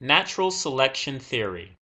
Natural Selection Theory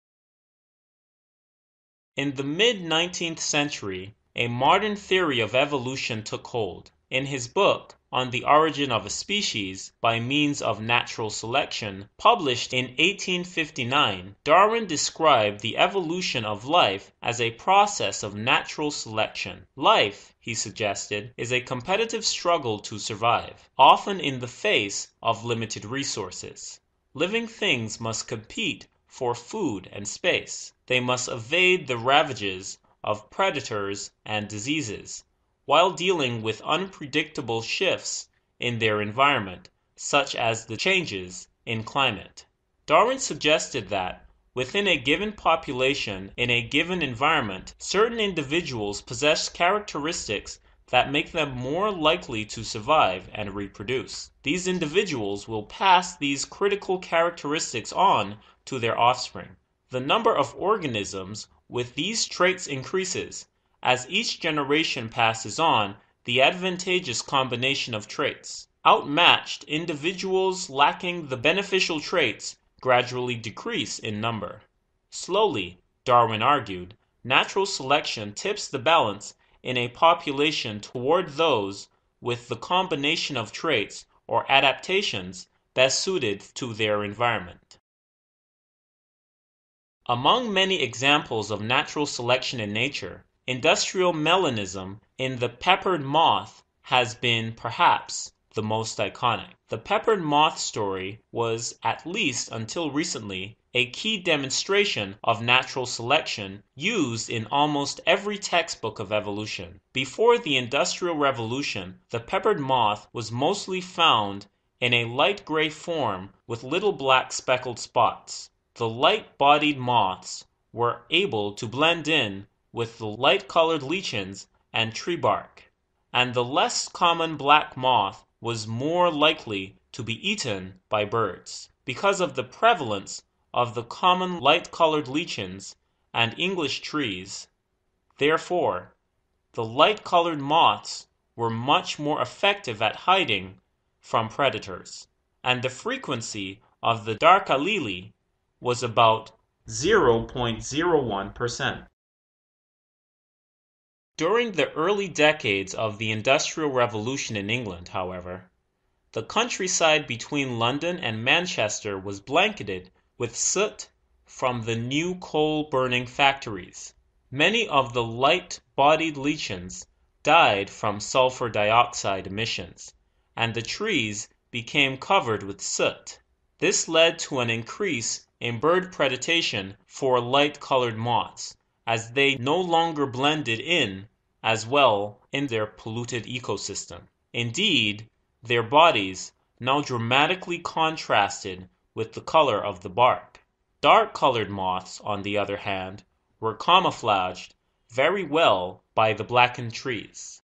In the mid nineteenth century a modern theory of evolution took hold. In his book On the Origin of a Species by Means of Natural Selection, published in 1859, Darwin described the evolution of life as a process of natural selection. Life, he suggested, is a competitive struggle to survive, often in the face of limited resources. Living things must compete for food and space. They must evade the ravages of predators and diseases, while dealing with unpredictable shifts in their environment, such as the changes in climate. Darwin suggested that, within a given population in a given environment, certain individuals possess characteristics that make them more likely to survive and reproduce. These individuals will pass these critical characteristics on to their offspring. The number of organisms with these traits increases as each generation passes on the advantageous combination of traits. Outmatched individuals lacking the beneficial traits gradually decrease in number. Slowly, Darwin argued, natural selection tips the balance in a population toward those with the combination of traits or adaptations best suited to their environment. Among many examples of natural selection in nature, industrial melanism in the peppered moth has been, perhaps, the most iconic. The peppered moth story was, at least until recently, a key demonstration of natural selection used in almost every textbook of evolution. Before the Industrial Revolution, the peppered moth was mostly found in a light gray form with little black speckled spots. The light bodied moths were able to blend in with the light colored lichens and tree bark, and the less common black moth was more likely to be eaten by birds. Because of the prevalence of the common light colored lichens and English trees. Therefore, the light colored moths were much more effective at hiding from predators, and the frequency of the dark allele was about 0.01%. During the early decades of the Industrial Revolution in England, however, the countryside between London and Manchester was blanketed with soot from the new coal burning factories. Many of the light bodied lichens died from sulfur dioxide emissions, and the trees became covered with soot. This led to an increase in bird predation for light colored moths, as they no longer blended in as well in their polluted ecosystem. Indeed, their bodies now dramatically contrasted with the color of the bark. Dark colored moths, on the other hand, were camouflaged very well by the blackened trees.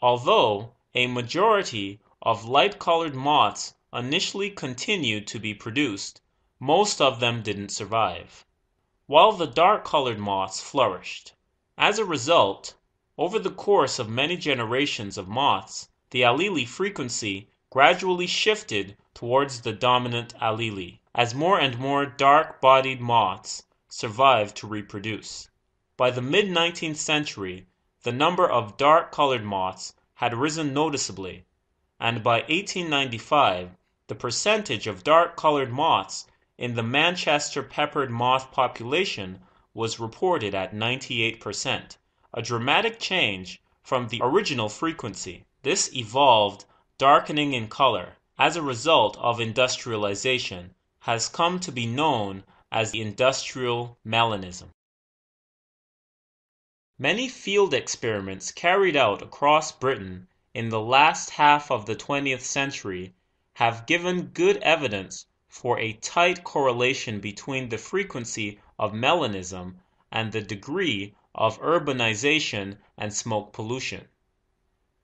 Although a majority of light colored moths initially continued to be produced, most of them didn't survive, while the dark colored moths flourished. As a result, over the course of many generations of moths, the allele frequency gradually shifted towards the dominant allele, as more and more dark bodied moths survived to reproduce. By the mid nineteenth century the number of dark colored moths had risen noticeably, and by 1895 the percentage of dark colored moths in the Manchester peppered moth population was reported at 98 per cent, a dramatic change from the original frequency. This evolved darkening in color, as a result of industrialization, has come to be known as industrial melanism. Many field experiments carried out across Britain in the last half of the twentieth century have given good evidence for a tight correlation between the frequency of melanism and the degree of urbanization and smoke pollution.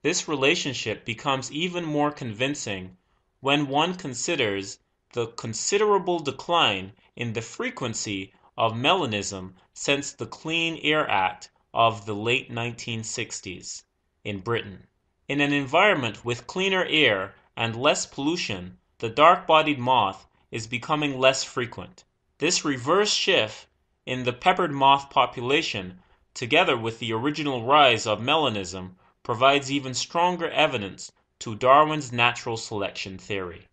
This relationship becomes even more convincing when one considers the considerable decline in the frequency of melanism since the Clean Air Act of the late 1960s in Britain. In an environment with cleaner air and less pollution, the dark bodied moth is becoming less frequent. This reverse shift in the peppered moth population, together with the original rise of melanism, provides even stronger evidence to Darwin's natural selection theory.